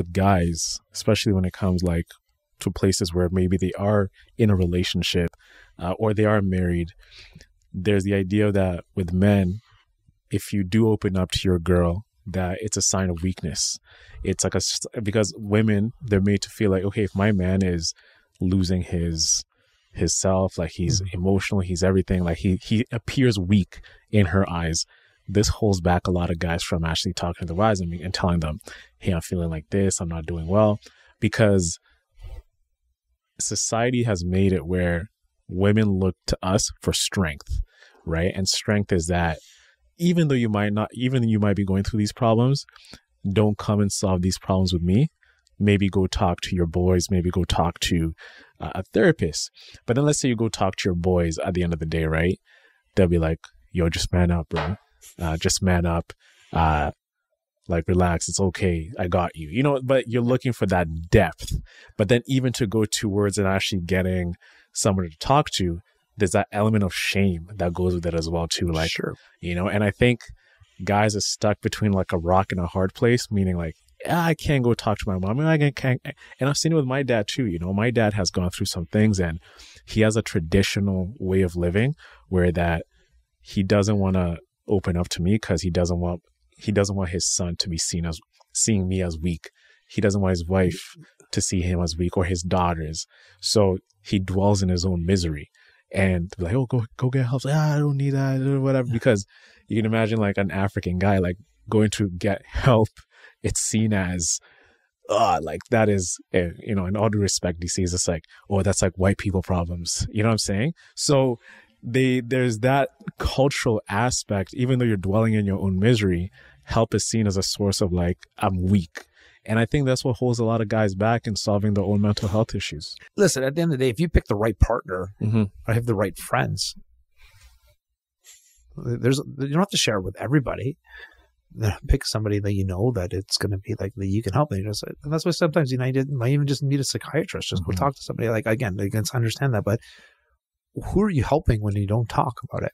with guys, especially when it comes like to places where maybe they are in a relationship uh, or they are married, there's the idea that with men, if you do open up to your girl, that it's a sign of weakness. It's like a because women they're made to feel like okay, if my man is losing his his self, like he's mm-hmm. emotional, he's everything, like he he appears weak in her eyes. This holds back a lot of guys from actually talking to the wives and, and telling them, "Hey, I'm feeling like this. I'm not doing well," because society has made it where women look to us for strength, right? And strength is that even though you might not, even you might be going through these problems, don't come and solve these problems with me. Maybe go talk to your boys. Maybe go talk to uh, a therapist. But then let's say you go talk to your boys at the end of the day, right? They'll be like, yo, just man up, bro. Uh, just man up. Uh, like relax it's okay i got you you know but you're looking for that depth but then even to go towards and actually getting someone to talk to there's that element of shame that goes with it as well too like sure. you know and i think guys are stuck between like a rock and a hard place meaning like yeah, I can't go talk to my mom. I can't. And I've seen it with my dad too. You know, my dad has gone through some things and he has a traditional way of living where that he doesn't want to open up to me because he doesn't want he doesn't want his son to be seen as seeing me as weak. He doesn't want his wife to see him as weak or his daughters. So he dwells in his own misery and like, oh, go go get help. Ah, I don't need that or whatever. Because you can imagine like an African guy like going to get help. It's seen as ah, uh, like that is, you know, in all due respect, he sees it's like, oh, that's like white people problems. You know what I'm saying? So they there's that cultural aspect. Even though you're dwelling in your own misery, help is seen as a source of like, I'm weak. And I think that's what holds a lot of guys back in solving their own mental health issues. Listen, at the end of the day, if you pick the right partner mm-hmm. or have the right friends, there's you don't have to share it with everybody. Pick somebody that you know that it's going to be like that you can help. And, just, and that's why sometimes you know you might even just need a psychiatrist. Just mm-hmm. go talk to somebody. Like again, they can understand that. But who are you helping when you don't talk about it?